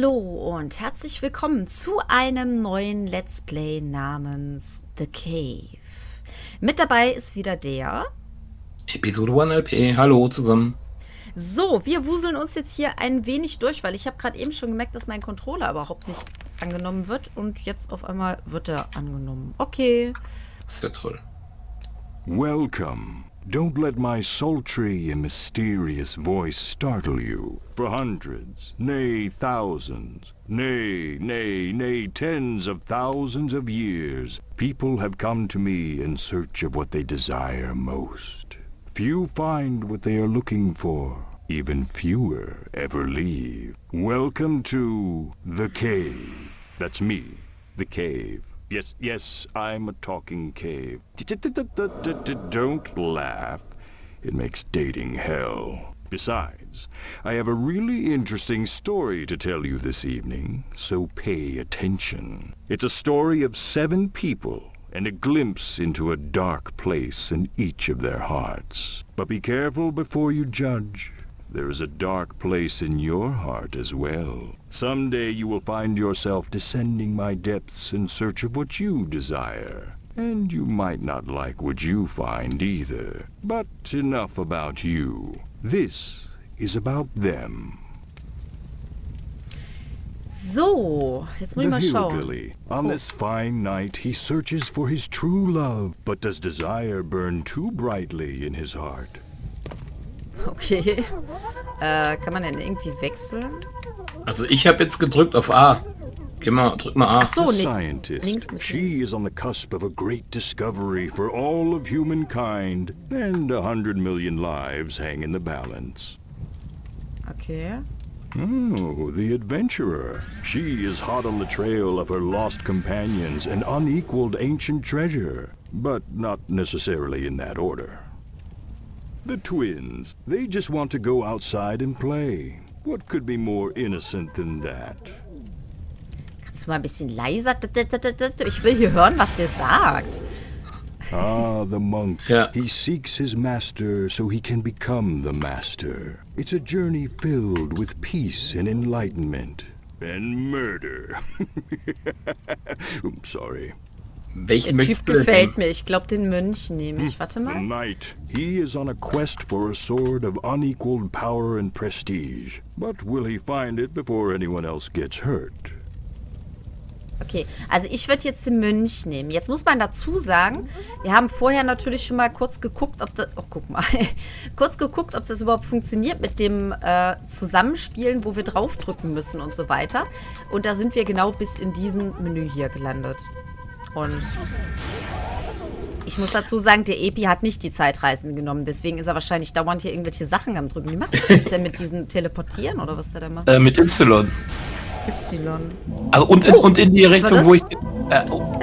Hallo und herzlich willkommen zu einem neuen Let's Play namens The Cave. Mit dabei ist wieder der Episode 1 LP. Hallo zusammen. So, wir wuseln uns jetzt hier ein wenig durch, weil ich habe gerade eben schon gemerkt, dass mein Controller überhaupt nicht angenommen wird und jetzt auf einmal wird er angenommen. Okay. Sehr toll. Welcome. Don't let my sultry and mysterious voice startle you. For hundreds, nay thousands, nay, nay, nay tens of thousands of years, people have come to me in search of what they desire most. Few find what they are looking for. Even fewer ever leave. Welcome to the cave. That's me, the cave. Yes, yes, I'm a talking cave. Don't laugh. It makes dating hell. Besides, I have a really interesting story to tell you this evening, so pay attention. It's a story of seven people and a glimpse into a dark place in each of their hearts. But be careful before you judge. There is a dark place in your heart as well. Someday you will find yourself descending my depths in search of what you desire. And you might not like what you find either. But enough about you. This is about them. So, jetzt muss ich mal schauen. On this fine night he searches for his true love, but does desire burn too brightly in his heart? Okay. Äh, kann man denn irgendwie wechseln? Also ich habe jetzt gedrückt auf A. Geh mal, drück mal A. Ach so, nee. scientist. links mit She is on the cusp of a great discovery for all of humankind, and a hundred million lives hang in the balance. Okay. Oh, the adventurer. She is hot on the trail of her lost companions and unequaled ancient treasure, but not necessarily in that order. The twins. They just want to go outside and play. What could be more innocent than that? Kannst du mal ein bisschen leiser? Ich will hier hören, was der sagt. Ah, the monk. Yeah. He seeks his master so he can become the master. It's a journey filled with peace and enlightenment. And murder. I'm sorry. Welchen Der Typ gefällt mir. Ich glaube, den Mönch nehme ich. Warte The mal. knight. He is on a quest for a sword of unequaled power and prestige. But will he find it before anyone else gets hurt? Okay, also ich würde jetzt den Mönch nehmen. Jetzt muss man dazu sagen, wir haben vorher natürlich schon mal kurz geguckt, ob das... Oh, guck mal. kurz geguckt, ob das überhaupt funktioniert mit dem äh, Zusammenspielen, wo wir draufdrücken müssen und so weiter. Und da sind wir genau bis in diesem Menü hier gelandet. Und ich muss dazu sagen, der Epi hat nicht die Zeitreisen genommen. Deswegen ist er wahrscheinlich dauernd hier irgendwelche Sachen am drücken. Wie machst du das denn mit diesem Teleportieren oder was der da macht? Äh, mit Y. Y. Also und in, und in die Richtung, wo ich... Äh, oh,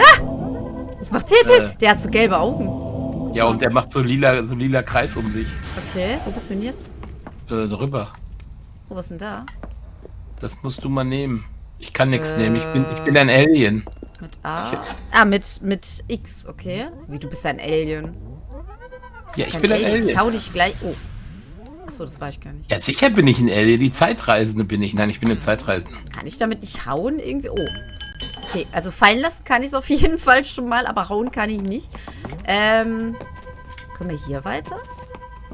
Was macht der denn? Äh. Der hat so gelbe Augen. ja, und der macht so lila, so lila Kreis um sich. Okay, wo bist du denn jetzt? Äh, drüber. Oh, was denn da? Das musst du mal nehmen. Ich kann nichts Äh. nehmen. Ich bin, ich bin ein Alien. Mit A? Ah, mit, mit X, okay. Wie, du bist ein Alien. Ja, ich bin ein Ich Alien. schau dich gleich... Oh. Achso, das war ich gar nicht. Ja, sicher bin ich ein Alien. Die Zeitreisende bin ich. Nein, ich bin eine Zeitreisende. Kann ich damit nicht hauen irgendwie? Oh. Okay, also fallen lassen kann ich es auf jeden Fall schon mal, aber hauen kann ich nicht. Ähm, können wir hier weiter?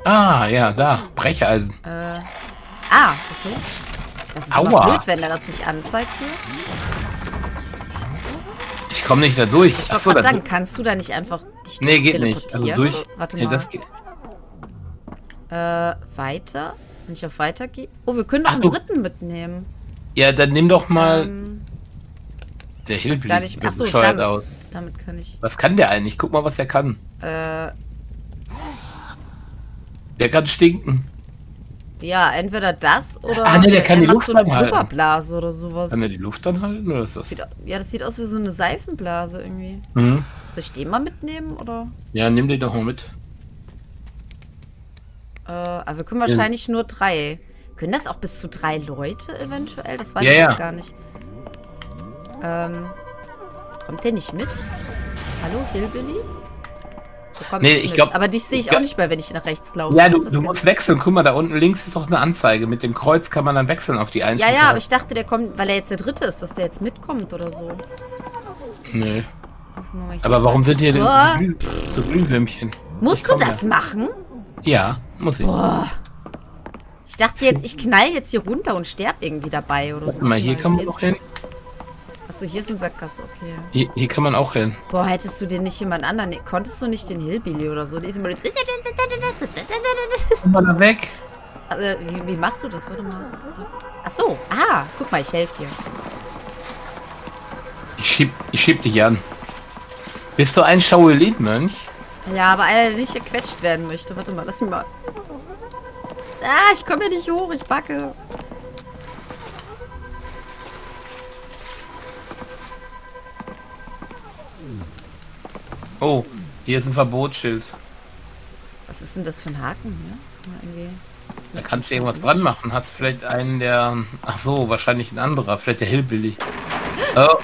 Ah, ja, da. Brecheisen. Äh, ah, okay. Das ist Aua. blöd, wenn er das nicht anzeigt hier. Ich komme nicht da durch. Ich wollte gerade sagen, kannst du da nicht einfach dich Nee, geht nicht. Also durch. Warte nee, mal. das geht. Äh, weiter? Wenn ich auf weiter gehe. Oh, wir können doch Ach, einen du- dritten mitnehmen. Ja, dann nimm doch mal. Ähm, der Hillbilly gar nicht. Achso, bescheuert damit, aus. damit kann ich. Was kann der eigentlich? Guck mal, was der kann. Äh, Der kann stinken. Ja, entweder das oder. Ah, nee, der kann er die Luft so eine. Blubberblase oder sowas. Kann er die Luft anhalten oder ist das? Sieht, ja, das sieht aus wie so eine Seifenblase irgendwie. Mhm. Soll ich den mal mitnehmen oder? Ja, nimm den doch mal mit. Äh, aber wir können wahrscheinlich nur drei. Können das auch bis zu drei Leute eventuell? Das weiß Ja, ich ja. gar nicht. Ähm, kommt der nicht mit? Hallo, Hillbilly? Komm Nee, ich ich glaub- Aber dich sehe ich ich auch nicht mehr, wenn ich nach rechts laufe. Ja, du, du denn? musst wechseln. Guck mal, da unten links ist doch eine Anzeige. Mit dem Kreuz kann man dann wechseln auf die Ja, einzelnen. ja, aber ich dachte, der kommt, weil er jetzt der Dritte ist, dass der jetzt mitkommt oder so. Nee. Aber warum sind hier denn Boah. so, Glüh so Glühwürmchen? Musst du das ja. machen? Ja, muss ich. Ich dachte jetzt, ich knall jetzt hier runter und sterb irgendwie dabei oder so. Warte mal, hier kann man noch hin. Achso, hier ist ein Sackgasse, okay. Hier, hier kann man auch hin. Boah, hättest du dir nicht jemand anderen... Konntest du nicht den Hillbilly oder so? Die ist immer... Mal da weg. Also, wie, wie machst du das? Warte mal. Achso, ah, guck mal, ich helfe dir. Ich schieb, ich schieb dich an. Bist du ein Shaolin-Mönch? Ja, aber einer, der nicht gequetscht werden möchte. Warte mal, lass mich mal... Ah, ich komme hier nicht hoch, ich backe. Oh, hier ist ein Verbotsschild. Was ist denn das für ein Haken hier? Da kannst du irgendwas dran machen. Hast vielleicht einen der... Ach so, wahrscheinlich ein anderer. Vielleicht der Hillbilly. Oh,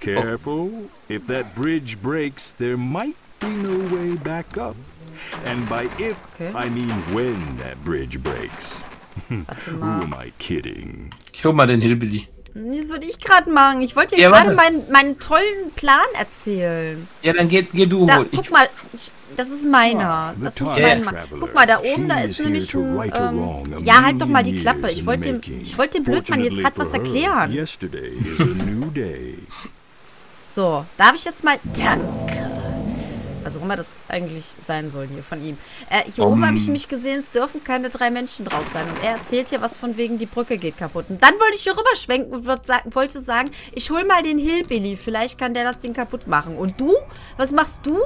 Careful. If that bridge breaks, there might be no way back up. And by if, Okay. I mean when that bridge breaks. Warte Who am I kidding? ich hol mal den Hillbilly. Das würde ich gerade machen. Ich wollte dir Ja, gerade meinen, meinen tollen Plan erzählen. Ja, dann geh, geh du Da, hol. Ich, guck mal, das ist meiner. the Das ist mein. traveler. Guck mal, da oben, da ist is nämlich ein. Ähm, ja, halt doch mal die Klappe. Ich wollte dem, ich wollte dem Blödmann jetzt gerade was erklären. So, darf ich jetzt mal. Danke. Auch immer das eigentlich sein soll hier von ihm. Äh, hier oben Um. habe ich nämlich gesehen, es dürfen keine drei Menschen drauf sein. Und er erzählt hier was von wegen, die Brücke geht kaputt. Und dann wollte ich hier rüberschwenken und wollte sa- wollte sagen, ich hol mal den Hillbilly. Vielleicht kann der das Ding kaputt machen. Und du? Was machst du?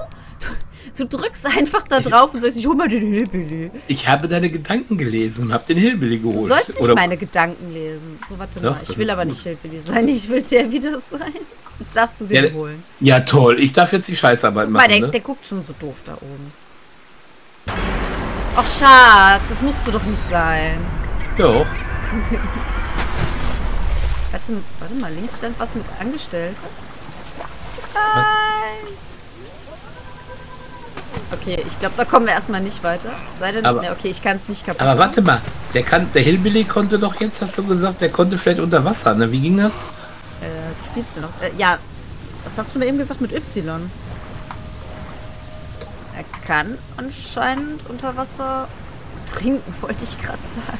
Du, du drückst einfach da drauf und sagst, ich hol mal den Hillbilly. ich habe deine Gedanken gelesen und habe den Hillbilly Du geholt. sollst nicht Oder- meine Gedanken lesen. So, warte Doch, mal. Ich will aber gut. nicht Hillbilly sein. Ich will der wieder sein. Jetzt darfst du den Ja, holen. Ja, toll. Ich darf jetzt die Scheißarbeit Guck mal, machen, der, ne? der guckt schon so doof da oben. Ach, Schatz, das musst du doch nicht sein. Jo. Warte, warte mal, links stand was mit Angestellte. Nein. Okay, ich glaube, da kommen wir erstmal nicht weiter. Sei denn, Aber- ne, okay, ich kann es nicht kaputt Aber machen. warte mal. Der, kann, der Hillbilly konnte doch jetzt, hast du gesagt, der konnte vielleicht unter Wasser, ne? Wie ging das? Du spielst ja noch. Äh, ja, was hast du mir eben gesagt mit Y? Er kann anscheinend unter Wasser trinken, wollte ich gerade sagen.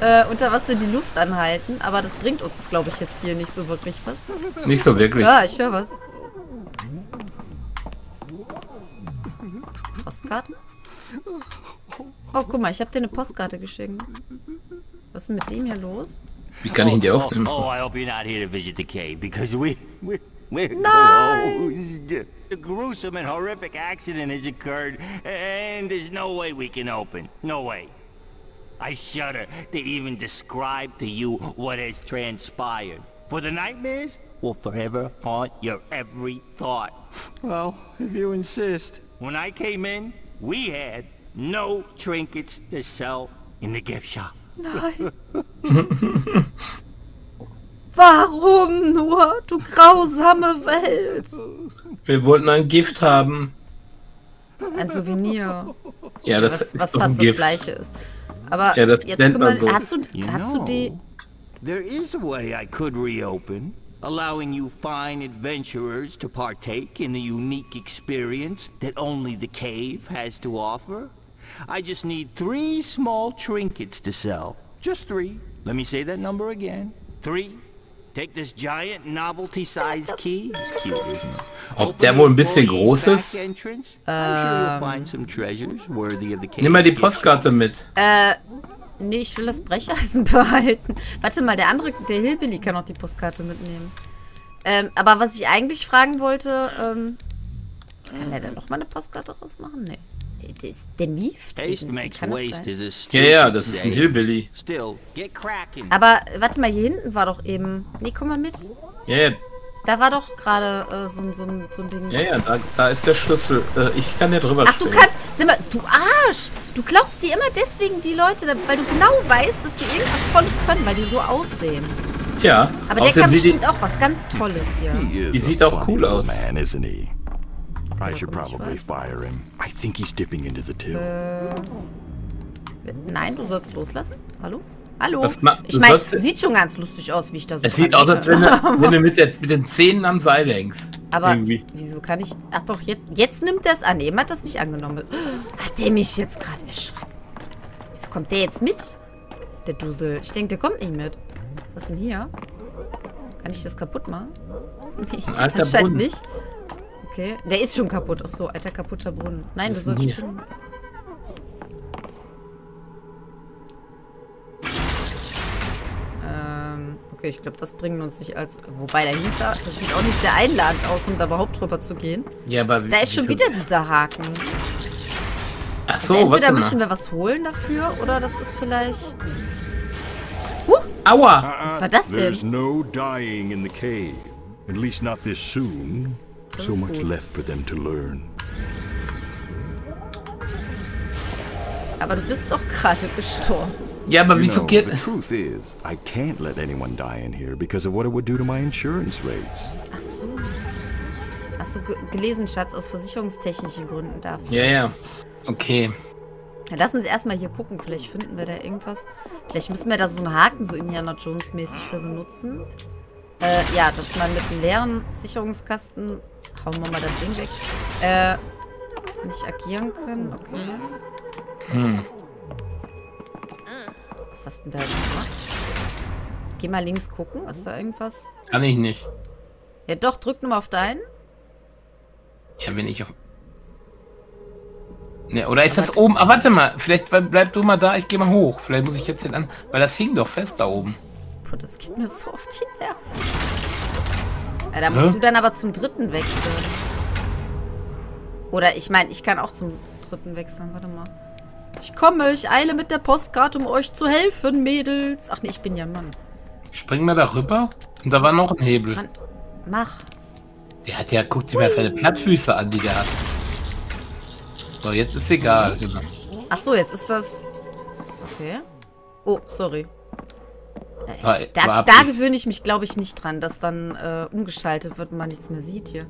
Äh, unter Wasser die Luft anhalten, aber das bringt uns, glaube ich, jetzt hier nicht so wirklich was. Nicht so wirklich. Ja, ich höre was. Postkarten? Oh, guck mal, ich habe dir eine Postkarte geschickt. Was ist denn mit dem hier los? Wie kann ich ihn dir oh, aufnehmen? Oh, oh, I hope you're not here to visit the cave because we we we're Nein. closed. A gruesome and horrific accident has occurred, and there's no way we can open. No way. I shudder to even describe to you what has transpired. For the nightmares will forever haunt your every thought. Well, if you insist. When I came in, we had no trinkets to sell in the gift shop. Nein. Warum nur, du grausame Welt? Wir wollten ein Gift haben. Ein Souvenir, Ja, das was, ist was doch ein fast das Gift. gleiche ist. Aber Ja, das jetzt nennt man so. hast du, You hast du die... know, There is a way I could reopen, allowing you fine adventurers to partake in the unique experience that only the cave has to offer. I just need three small trinkets to sell. Just three. Let me say that number again. Three. Take this giant novelty-sized key. It's cute, isn't it? Ob der wohl ein bisschen groß ist? Cave. Nimm mal die. Postkarte mit. Äh, nee, ich will das Brecheisen behalten. Warte mal, der andere, der Hillbilly kann auch die Postkarte mitnehmen. Ähm, aber was ich eigentlich fragen wollte, ähm, kann der denn noch mal eine Postkarte rausmachen? Nee. Ist, der mieft Haste irgendwie. makes waste is a Ja, ja, das ist ein. Hillbilly. Still, get cracking. Aber warte mal, hier hinten war doch eben... Nee, komm mal mit. Ja, ja, Da war doch gerade äh, so, ein- so, ein- so ein Ding. ja, ja da, da ist der Schlüssel. Äh, ich kann ja drüber Ach, du stellen. kannst... Sag mal, du Arsch! Du glaubst dir immer deswegen die Leute, weil du genau weißt, dass sie irgendwas Tolles können, weil die so aussehen. Ja, Aber der kann bestimmt auch was ganz Tolles hier. He Die sieht auch cool aus. Man, isn't he? I should probably fire him. I think he's dipping into the till. Nein, du sollst loslassen. Hallo? Hallo? Ich meine, sollst- sieht schon ganz lustig aus, wie ich da so Es sieht aus, als wenn du, wenn du mit, der, mit den Zähnen am Seil hängst. Aber Irgendwie. wieso kann ich... Ach doch, jetzt, jetzt nimmt er es an. Eben hat das nicht angenommen. Hat der mich jetzt gerade erschreckt? Wieso kommt der jetzt mit? Der Dusel. Ich denke, der kommt nicht mit. Was ist denn hier? Kann ich das kaputt machen? Nee, anscheinend Brunnen. nicht. Okay. Der ist schon kaputt. Ach so, alter kaputter Brunnen. Nein, du sollst springen. Ähm, okay, ich glaube, das bringt uns nicht als... Wobei dahinter, das sieht auch nicht sehr einladend aus, um da überhaupt drüber zu gehen. Ja, aber Da ist schon wieder dieser Haken. Ach Also so, entweder warte müssen wir was holen dafür, oder das ist vielleicht... Aua! Was war das denn? There's no dying in the cave. At least not this soon. Das so much left for them to learn. Aber du bist doch gerade gestorben. Ja, aber wieso know, geht... the truth is, I can't let anyone die in here because of what it would do to my insurance rates. Ach so. Hast du ge gelesen, Schatz, aus versicherungstechnischen Gründen dafür. Ja, ja. Okay. Ja, lass uns erstmal hier gucken. Vielleicht finden wir da irgendwas. Vielleicht müssen wir da so einen Haken so Indiana Jones mäßig für benutzen. Äh, ja, dass man mit einem leeren Sicherungskasten, hauen wir mal das Ding weg, äh, nicht agieren können. Okay. Hm. Was hast du denn da gemacht? Geh mal links gucken. Ist da irgendwas? Kann ich nicht. Ja doch, drück nur mal auf deinen. Ja, wenn ich auf... Ne, oder ist das oben? Ah, warte mal. Vielleicht bleib, bleib du mal da, ich gehe mal hoch. Vielleicht muss ich jetzt den an... Weil das hing doch fest da oben. Puh, das geht mir so auf die Nerven. Ja, da musst Hä? du dann aber zum dritten wechseln. Oder ich meine, ich kann auch zum dritten wechseln. Warte mal. Ich komme, ich eile mit der Postkarte, um euch zu helfen, Mädels. Ach nee, ich bin ja ein Mann. Spring mal da rüber. Und da war noch ein Hebel. Mann, mach. Der hat ja... Guck dir mal seine Plattfüße an, die der hat. So, jetzt ist egal. Genau. Ach so, jetzt ist das... Okay. Oh, sorry. Ich, da da gewöhne ich mich, glaube ich, nicht dran, dass dann äh, umgeschaltet wird und man nichts mehr sieht hier.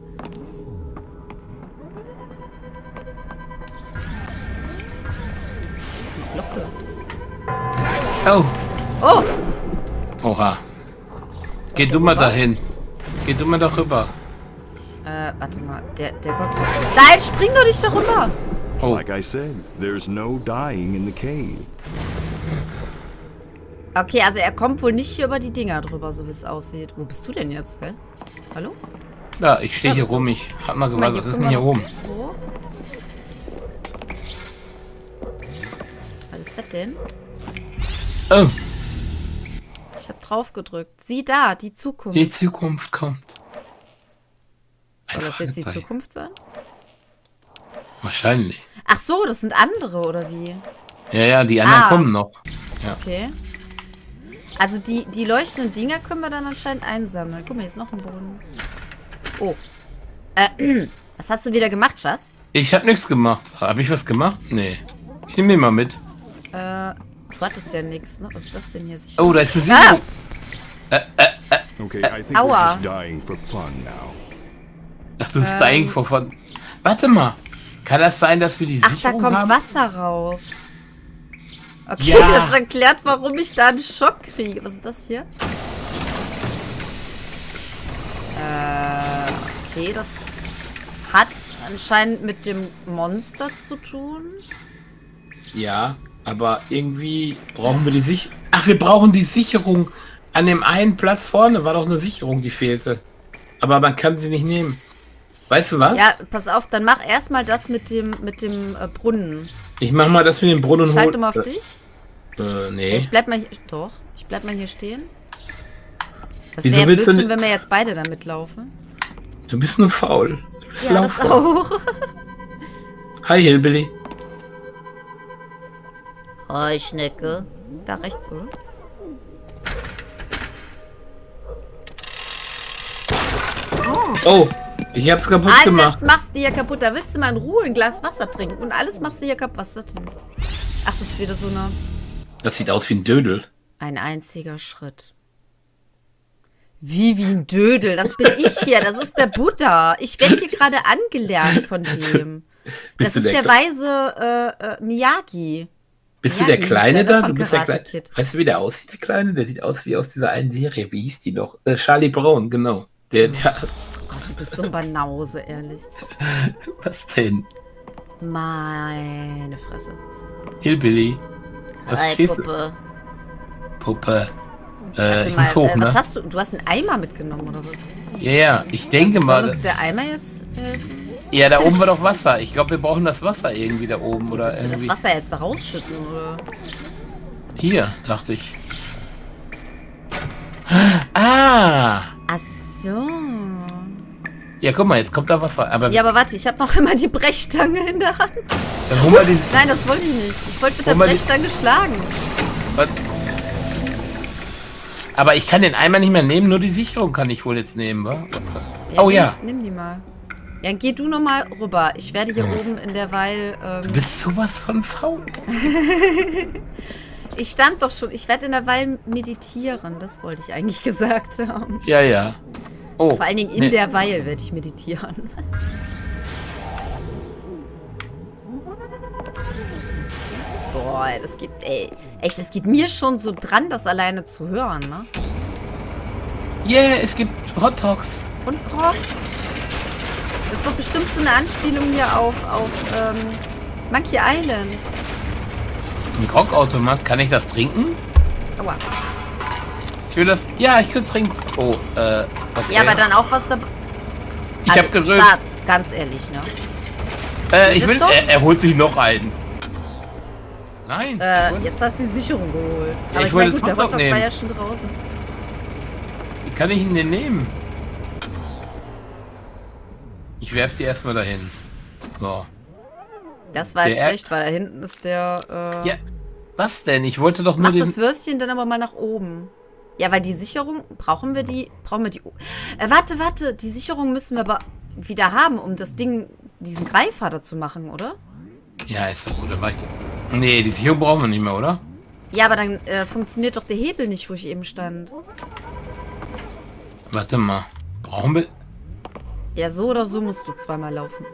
Das ist eine Glocke. Oh. Oh, Oha. Geh du mal dahin. Geh du mal da rüber. äh, warte mal. Der, der Gott. Nein, spring doch nicht darüber! Oh. Like I said, there's no dying in the cave. Okay, also er kommt wohl nicht hier über die Dinger drüber, so wie es aussieht. Wo bist du denn jetzt, hä? Hallo? Ja, ich stehe Ja, hier rum. Ich hab mal gewartet. Was ist denn hier rum? Wo? Was ist das denn? Oh, Ich habe drauf gedrückt. Sieh da, die Zukunft. die Zukunft kommt. Soll das jetzt die. Zukunft sein? Wahrscheinlich. Ach so, das sind andere, oder wie? Ja, ja, die anderen Ah. kommen noch. Okay. Also die, die leuchtenden Dinger können wir dann anscheinend einsammeln. Guck mal, hier ist noch ein Brunnen. Oh. Äh, was hast du wieder gemacht, Schatz? Ich habe nichts gemacht. Habe ich was gemacht? Nee. Ich nehme den mal mit. Äh, du hattest ja nichts, ne? Was ist das denn hier? Sicher- Oh, da ist eine Ah! Sicherung. Okay, I think Aua. dying for fun now. Ach, du bist da irgendwo von... Warte mal. Kann das sein, dass wir die Ach, da Sicherung kommt haben? Wasser rauf. Okay, Ja. das erklärt, warum ich da einen Schock kriege. Was ist das hier? Äh, okay, das hat anscheinend mit dem Monster zu tun. Ja, aber irgendwie brauchen wir die Sicherung. Ach, wir brauchen die Sicherung. An dem einen Platz vorne war doch eine Sicherung, die fehlte. Aber man kann sie nicht nehmen. Weißt du was? Ja, pass auf, dann mach erstmal das mit dem mit dem äh, Brunnen. Ich mach mal das mit dem Brunnen Schalte holen. mal auf Äh, dich. Äh, nee. Ich bleib mal hier. Doch, ich bleib mal hier stehen. Das Wieso wäre willst du Blödsinn, ni- wenn wir jetzt beide damit laufen. Du bist nur faul. Du bist Ja, das lauffaul. auch. Hi, Hillbilly. Heuschnecke. Da rechts, oder? Oh, ich hab's kaputt Alles gemacht. machst du hier kaputt. Da willst du mal in Ruhe ein Glas Wasser trinken. Und alles machst du hier kaputt. Was ist das denn? Ach, das ist wieder so eine... Das sieht aus wie ein Dödel. Ein einziger Schritt. Wie, wie ein Dödel? Das bin ich hier. Das ist der Buddha. Ich werde hier gerade angelernt von dem. Das ist der der weise äh, äh, Miyagi. Bist Ja, du der Kleine da? Du bist der Kleine. Weißt du, wie der aussieht, der Kleine? Der sieht aus wie aus dieser einen Serie. Wie hieß die noch? Äh, Charlie Brown, genau. Der, der, du bist so ein Banause, ehrlich. was denn? Meine Fresse. Hillbilly. Was Hi, stehst du? Puppe. Puppe. Äh, ich mal, muss hoch, äh, ne? was hast du? Du hast einen Eimer mitgenommen, oder was? Ja, ja, ich denke Soll mal. uns der Eimer jetzt helfen? Ja, da oben war doch Wasser. Ich glaube, wir brauchen das Wasser irgendwie da oben oder Willst du das irgendwie. Wasser jetzt da rausschütten, oder? Hier, dachte ich. Ah! Ach so. Ja, guck mal, jetzt kommt da Wasser. Aber Ja, aber warte, ich habe noch immer die Brechstange in der Hand. dann holen wir die. Nein, das wollte ich nicht. Ich wollte mit der Hol mal die- Brechstange schlagen. Was? Aber ich kann den Eimer nicht mehr nehmen, nur die Sicherung kann ich wohl jetzt nehmen, wa? Oh nimm, ja. Nimm die mal. Ja, dann geh du noch mal rüber. Ich werde hier oben in derweil... Du Ähm, bist sowas von faul. ich stand doch schon. Ich werde in derweil meditieren. Das wollte ich eigentlich gesagt haben. Ja, ja. Oh. Vor allen Dingen in nee. derweil werde ich meditieren. Boah, das geht, ey, echt, das geht mir schon so dran, das alleine zu hören, ne? Yeah, es gibt Hot Dogs. Und Grog? Das ist doch bestimmt so eine Anspielung hier auf, auf ähm, Monkey Island. Ein Grogautomat. Kann ich das trinken? Aua. Ich will das... Ja, ich könnte trinken. Oh, äh... Okay. Ja, aber dann auch was dabei. Ich hab gerülpst. Schatz, ganz ehrlich, ne? Äh, ich will... Doch. Er, er holt sich noch einen. Nein. Äh, jetzt hast du die Sicherung geholt. Aber ich ich, wollte meine, gut, der Hotdog war ja schon draußen. Wie kann ich ihn denn nehmen? Ich werf die erstmal dahin. So. Das war jetzt Der- schlecht, weil da hinten ist der. Äh, Ja. Was denn? Ich wollte doch nur Mach den... das Würstchen dann aber mal nach oben. Ja, weil die Sicherung, brauchen wir die, brauchen wir die, äh, warte, warte, die Sicherung müssen wir aber wieder haben, um das Ding, diesen Greifer da zu machen, oder? Ja, ist doch gut. Ich... Nee, die Sicherung brauchen wir nicht mehr, oder? Ja, aber dann äh, funktioniert doch der Hebel nicht, wo ich eben stand. Warte mal. Brauchen wir... Ja, so oder so musst du zweimal laufen.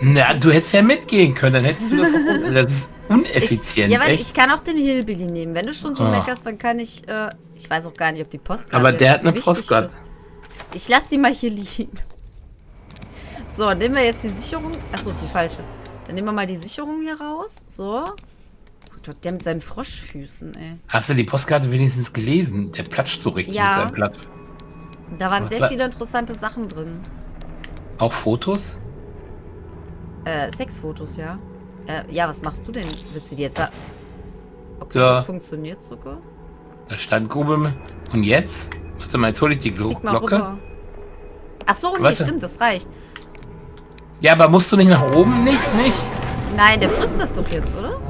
Na, du hättest ja mitgehen können, dann hättest du das auch... Das ist uneffizient, ja, weil echt. ich kann auch den Hillbilly nehmen. Wenn du schon so Ah. meckerst, dann kann ich, äh, ich weiß auch gar nicht, ob die Postkarte Aber der hat so eine Postkarte. ist. Ich lasse die mal hier liegen. So, nehmen wir jetzt die Sicherung. Achso, ist die falsche. Dann nehmen wir mal die Sicherung hier raus. So. Gott, der mit seinen Froschfüßen, ey. Hast du die Postkarte wenigstens gelesen? Der platscht so richtig Ja. mit seinem Blatt. Da waren Was sehr war- viele interessante Sachen drin. Auch Fotos? Äh, Sexfotos, ja. Äh, ja, was machst du denn? Willst du die jetzt sa- Okay, So. das funktioniert sogar. Da stand Grube. Und jetzt? Warte mal, jetzt hole ich die Glo Glocke. rüber. Ach so, nee, Warte. stimmt, das reicht. Ja, aber musst du nicht nach oben? Nicht, nicht. Nein, der frisst das doch jetzt, oder?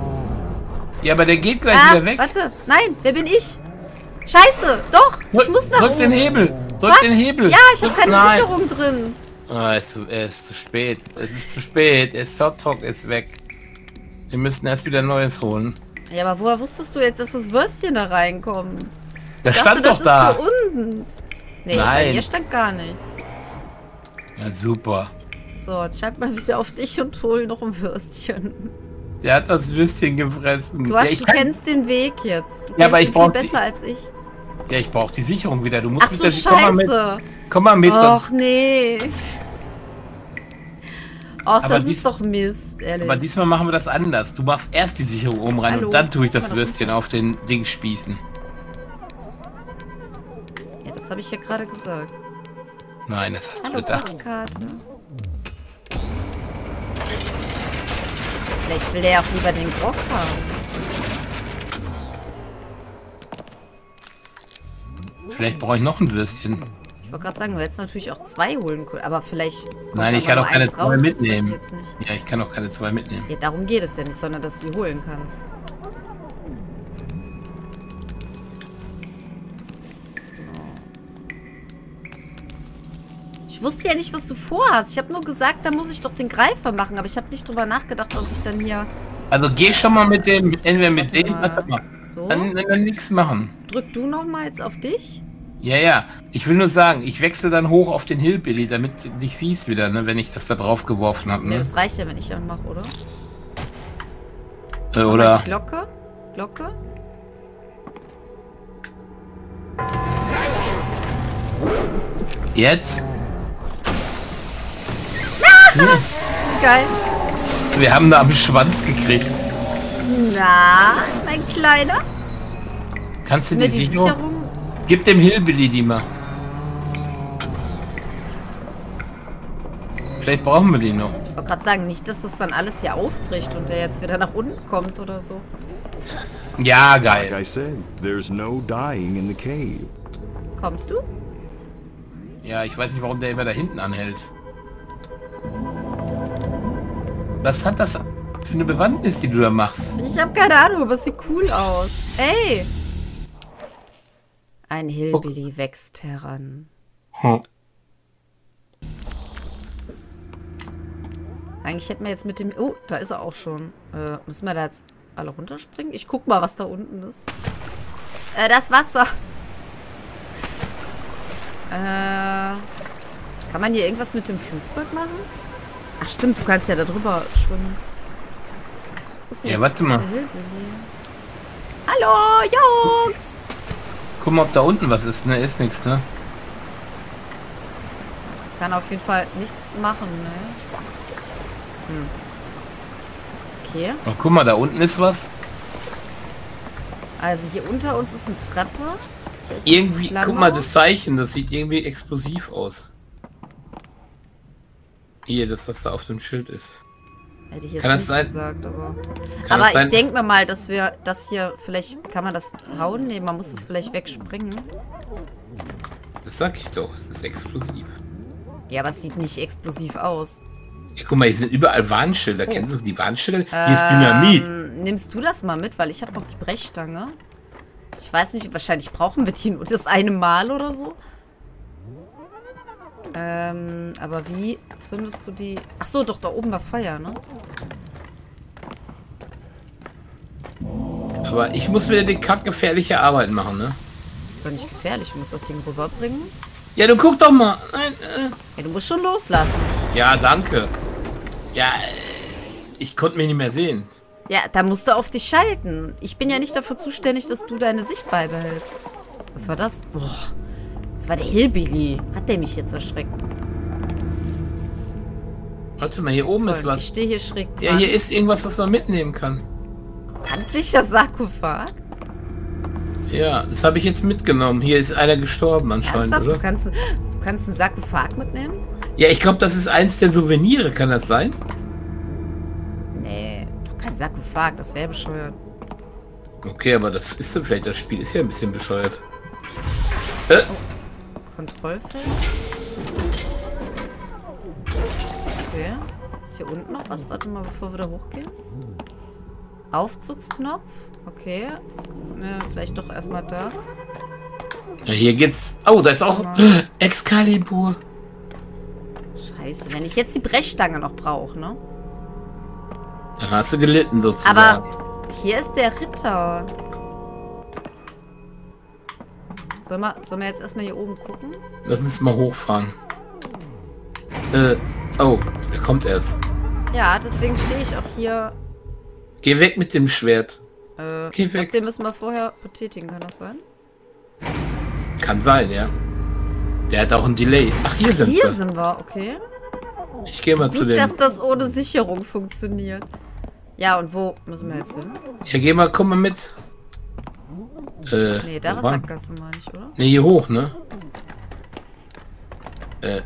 Ja, aber der geht gleich Ah, wieder weg. warte. Nein, wer bin ich? Scheiße, doch. Ich Drück, muss nach drück oben. den Hebel. Drück Was? den Hebel. Ja, ich habe Drück- keine Nein. Sicherung drin. Ah, es ist, zu, es ist zu spät. Es ist zu spät. Es Hotdog ist weg. Wir müssen erst wieder Neues holen. Ja, aber woher wusstest du jetzt, dass das Würstchen da reinkommt? Das Ich stand dachte, doch das da. ist für uns. Nee, bei Nein. mir stand gar nichts. Ja, super. So, jetzt schalt mal wieder auf dich und hol noch ein Würstchen. Der hat das Würstchen gefressen. Du, hast, ja, du kennst den Weg jetzt. Du Ja, aber ich ihn brauch viel die- besser als ich. Ja, ich brauche die Sicherung wieder. Du musst Ach mit so, der Sicherung- komm mal mit. Komm mal mit, Och, sonst. nee. Aber das dies- ist doch Mist, ehrlich. Aber diesmal machen wir das anders. Du machst erst die Sicherung oben rein Hallo? und dann tue ich das Würstchen auf den Ding spießen. ja, das habe ich ja gerade gesagt. Nein, das hast du Hallo, gedacht. Postkarte. Vielleicht will der ja auch lieber den Grog haben. Vielleicht brauche ich noch ein Würstchen. Ich wollte gerade sagen, du hättest natürlich auch zwei holen können, aber vielleicht. Nein, ich kann auch keine zwei raus, mitnehmen. Ja, ich kann auch keine zwei mitnehmen. Ja, darum geht es ja nicht, sondern dass du die holen kannst. So. Ich wusste ja nicht, was du vorhast. Ich habe nur gesagt, da muss ich doch den Greifer machen, aber ich habe nicht drüber nachgedacht, dass ich dann hier. Also geh schon mal mit dem, entweder mit dem, warte mal. So. Dann, dann, dann nichts machen. Drück du noch mal jetzt auf dich. Ja, ja. Ich will nur sagen, ich wechsle dann hoch auf den Hillbilly, damit du dich siehst wieder, ne, wenn ich das da drauf geworfen habe. Ne, Ne? das reicht ja, wenn ich anmache, oder? Äh, oder Glocke. Glocke. jetzt? Geil. Wir haben da am Schwanz gekriegt. Na, mein Kleiner. Kannst du die die Sicherung? Sicherung. Gib dem Hillbilly die mal. Vielleicht brauchen wir die noch. Ich wollte gerade sagen, nicht, dass das dann alles hier aufbricht und der jetzt wieder nach unten kommt oder so. Ja, Like geil. I said, there's no dying in the cave. Kommst du? Ja, ich weiß nicht, warum der immer da hinten anhält. Was hat das für eine Bewandtnis, die du da machst? Ich habe keine Ahnung, aber es sieht cool aus. Ey! Ein Hillbilly wächst heran. Hm. Eigentlich hätten wir jetzt mit dem... Oh, da ist er auch schon. Äh, müssen wir da jetzt alle runterspringen? Ich guck mal, was da unten ist. Äh, das Wasser. Äh, kann man hier irgendwas mit dem Flugzeug machen? Ach stimmt, du kannst ja da drüber schwimmen. Ja, warte mal. Hallo, Jungs! Guck mal, ob da unten was ist. Ne, ist nichts, ne? Kann auf jeden Fall nichts machen, ne? Hm. Okay. Oh, guck mal, da unten ist was. Also hier unter uns ist eine Treppe. Ist eine Irgendwie, Flamme. guck mal, das Zeichen, das sieht irgendwie explosiv aus. Hier, das, was da auf dem Schild ist. Hätte ich jetzt Kann das nicht sein? gesagt, aber... Aber ich denke mir mal, dass wir das hier... Vielleicht kann man das hauen? Nee, man muss das vielleicht wegspringen. Das sag ich doch, es ist explosiv. Ja, aber es sieht nicht explosiv aus. Ja, guck mal, hier sind überall Warnschilder. Kennst du die Warnschilder? Hier ist Dynamit. Ähm, nimmst du das mal mit? Weil ich habe noch die Brechstange. Ich weiß nicht, wahrscheinlich brauchen wir die nur das eine Mal oder so. Ähm, aber wie zündest du die... Ach so, doch, da oben war Feuer, ne? Aber ich muss wieder die kackgefährliche Arbeit machen, ne? Ist doch nicht gefährlich. Du musst das Ding rüberbringen. Ja, du guck doch mal. Nein, äh. Ja, du musst schon loslassen. Ja, danke. Ja, äh, ich konnte mich nicht mehr sehen. Ja, da musst du auf dich schalten. Ich bin ja nicht dafür zuständig, dass du deine Sicht beibehältst. Was war das? Boah, das war der Hillbilly. Hat der mich jetzt erschreckt? Warte mal, hier oben ist Toll, ich was. stehe hier schräg dran. Ja, hier ist irgendwas, was man mitnehmen kann. Handlicher Sarkophag? Ja, das habe ich jetzt mitgenommen. Hier ist einer gestorben anscheinend, Ernsthaft? Du oder? kannst, du kannst einen Sarkophag mitnehmen? Ja, ich glaube, das ist eins der Souvenire, kann das sein? Nee, doch kein Sarkophag. Das wäre bescheuert. Okay, aber das ist dann vielleicht, das Spiel ist ja ein bisschen bescheuert. Äh, Kontrollfeld? Okay. Ist hier unten noch was? Warte mal, bevor wir da hochgehen. Aufzugsknopf. Okay. Das, ne, vielleicht doch erstmal da. ja, hier geht's... Oh, da ist auch mal. Excalibur. Scheiße, wenn ich jetzt die Brechstange noch brauche, ne? Dann hast du gelitten sozusagen. Aber hier ist der Ritter. Sollen wir, sollen wir jetzt erstmal hier oben gucken? Lass uns mal hochfahren. Äh, oh, der kommt erst. Ja, deswegen stehe ich auch hier. Geh weg mit dem Schwert. Äh, Geh weg. den müssen wir vorher betätigen, kann das sein? Kann sein, ja. Der hat auch ein Delay. Ach, hier sind Hier wir. sind wir, okay. Ich gehe mal zu Gut, dass dem. das ohne Sicherung funktioniert. Ja, und wo müssen wir jetzt hin? Ja, geh mal, komm mal mit. Äh, Nee, da war Sackgasse, meine ich, oder? Nee, hier hoch, ne? Äh,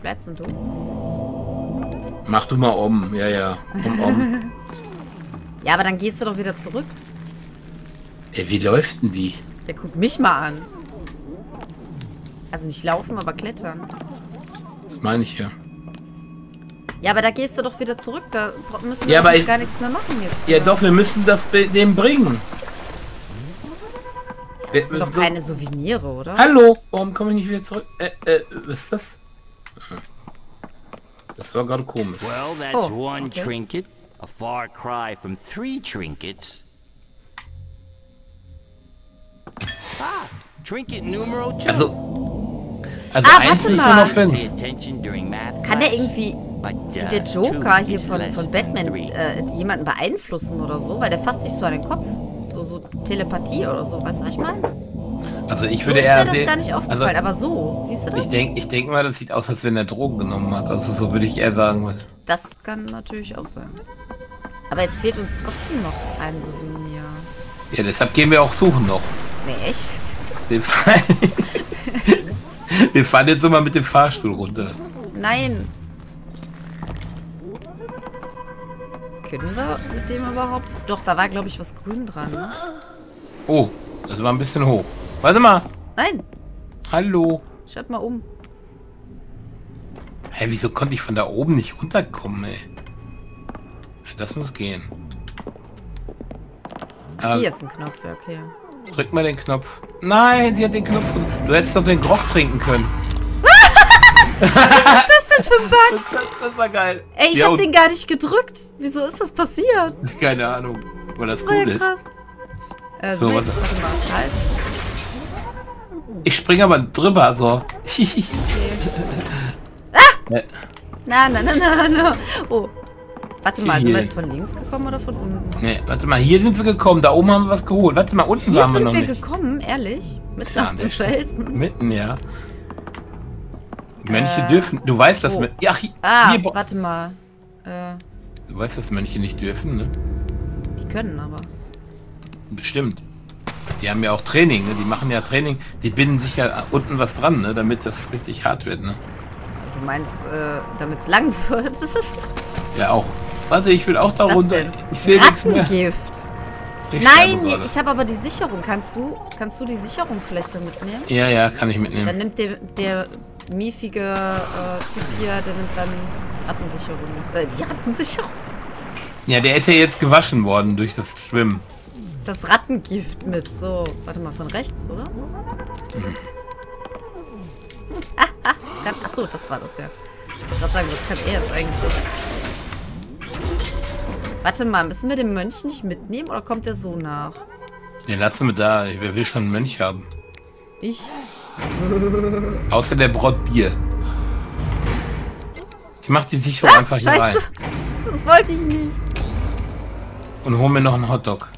Bleibst denn du? mach du mal um. Ja, ja. Um, um. Ja, aber dann gehst du doch wieder zurück. Ey, wie läuft denn die? Ja, guck mich mal an. Also nicht laufen, aber klettern. Das meine ich ja. Ja, aber da gehst du doch wieder zurück. Da müssen Ja, wir aber doch ich- gar nichts mehr machen jetzt. Ja, hier. doch, wir müssen das dem bringen. Wir- Das sind doch so- keine Souvenire, oder? Hallo, warum komme ich nicht wieder zurück? Äh, äh, was ist das? Das war gerade komisch. Well, that's Oh, one okay. trinket. A far cry from three trinkets. Trinket numero two. Also, also Ah, eins warte müssen wir noch finden. Kann der irgendwie, wie der Joker hier von, von Batman, äh, jemanden beeinflussen oder so? Weil der fasst sich so an den Kopf. So, so Telepathie oder so. Weißt du, was ich meine? Also ich So würde ist eher mir das gar nicht aufgefallen, also, aber so. Siehst du das? Ich denke ich denk mal, das sieht aus, als wenn er Drogen genommen hat. Also so würde ich eher sagen. Das kann natürlich auch sein. Aber jetzt fehlt uns trotzdem noch ein Souvenir. Ja, deshalb gehen wir auch suchen noch. Nee, echt? Wir fahren, wir fahren jetzt immer mit dem Fahrstuhl runter. Nein. Können wir mit dem überhaupt? Doch, da war, glaube ich, was grün dran. Ne? Oh, das war ein bisschen hoch. Warte mal. Nein, Hallo. schaut mal um. Hä, wieso konnte ich von da oben nicht runterkommen, ey? Das muss gehen. Ach, Ähm. hier ist ein Knopf, okay. Drück mal den Knopf. Nein, sie hat den Knopf. Du hättest doch den Grog trinken können. Denn für ein Bug? Das, das war geil. Ey, ich Ja, hab den gar nicht gedrückt. Wieso ist das passiert? Keine Ahnung, weil das Das ja ist. krass. Äh, So, warte. warte mal, halt. Ich springe aber drüber, so. Okay. Äh, Na, na, na, na, na. Oh. Warte mal, sind Hier. wir jetzt von links gekommen oder von unten? nee, warte mal, hier sind wir gekommen. Da oben haben wir was geholt. Warte mal, unten Hier waren wir sind noch wir nicht. gekommen, ehrlich? Mitten Ja, auf dem. Felsen. Mitten, ja. Mönche Äh, dürfen. Du weißt, dass wo? Mön- Ja, hier, Ah, hier. warte mal. Äh, Du weißt, dass Mönche nicht dürfen, ne? die können aber. Bestimmt. Die haben ja auch Training, ne? Die machen ja Training. Die binden sich ja unten was dran, ne? Damit das richtig hart wird, ne? Du meinst, äh, damit es lang wird? Ja, auch. Warte, ich will auch da runter. Ich sehe nichts mehr. Ich Nein, ich habe aber die Sicherung. Kannst du, kannst du die Sicherung vielleicht damit nehmen? Ja, ja, kann ich Dann mitnehmen. nimmt der, der miefige äh, Typ hier, der nimmt dann die Rattensicherung. Äh, die Rattensicherung? Ja, der ist ja jetzt gewaschen worden durch das Schwimmen. Das Rattengift mit. So, warte mal, von rechts, oder? Mhm. Das kann, achso, das war das ja. Ich wollte gerade sagen, das kann er jetzt eigentlich. Warte mal, müssen wir den Mönch nicht mitnehmen oder kommt der so nach? Den lassen wir da. Wer will schon einen Mönch haben? Ich? Außer der braut Bier. Ich mach die Sicherung einfach hier rein. Das wollte ich nicht. Und hol mir noch einen Hotdog.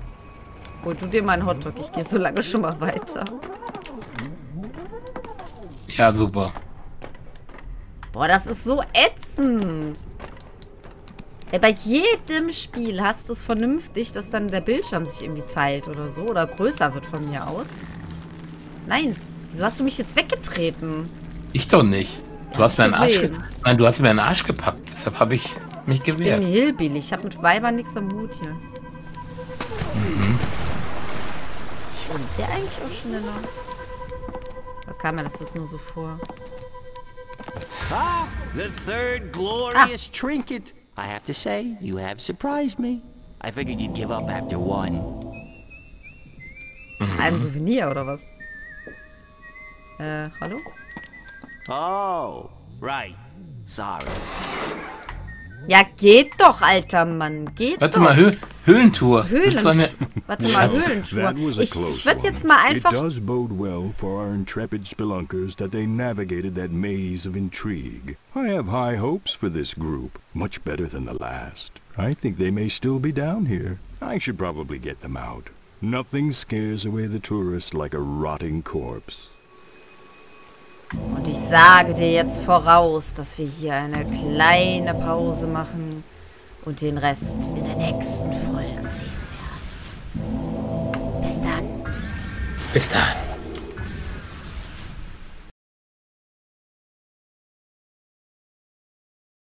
Hol du dir mal einen Hotdog. Ich gehe so lange schon mal weiter. Ja, super. Boah, das ist so ätzend. Ey, bei jedem Spiel hast du es vernünftig, dass dann der Bildschirm sich irgendwie teilt oder so. Oder größer wird von mir aus. Nein. Wieso hast du mich jetzt weggetreten? Ich doch nicht. Du hast mir einen Arsch. Nein, du hast mir einen Arsch gepackt. Deshalb habe ich mich Ich bin gewehrt. Hillbilly. Ich habe mit Weibern nichts am Hut hier. Mhm. Schwimmt der eigentlich auch schneller? Oder kam mir das jetzt nur so vor? Ah, the third glorious trinket. I have to say, you have surprised me. I figured you'd give up after one. Mhm. Ein Souvenir oder was? Uh, äh, hallo? Oh, right. Sorry. Ja, geht doch, alter Mann. Geht Warte doch. mal, Hö Höhlentour. Höhlen. eine- Warte mal, Höhlentour. That was a Ich, ich würde jetzt mal einfach. It does bode well for our intrepid spelunkers that they navigated that maze of intrigue. I have high hopes for this group, much better than the last. I think they may still be down here. I should probably get them out. Nothing scares away the tourists like a rotting corpse. Und ich sage dir jetzt voraus, dass wir hier eine kleine Pause machen und den Rest in der nächsten Folge sehen werden. Bis dann. Bis dann.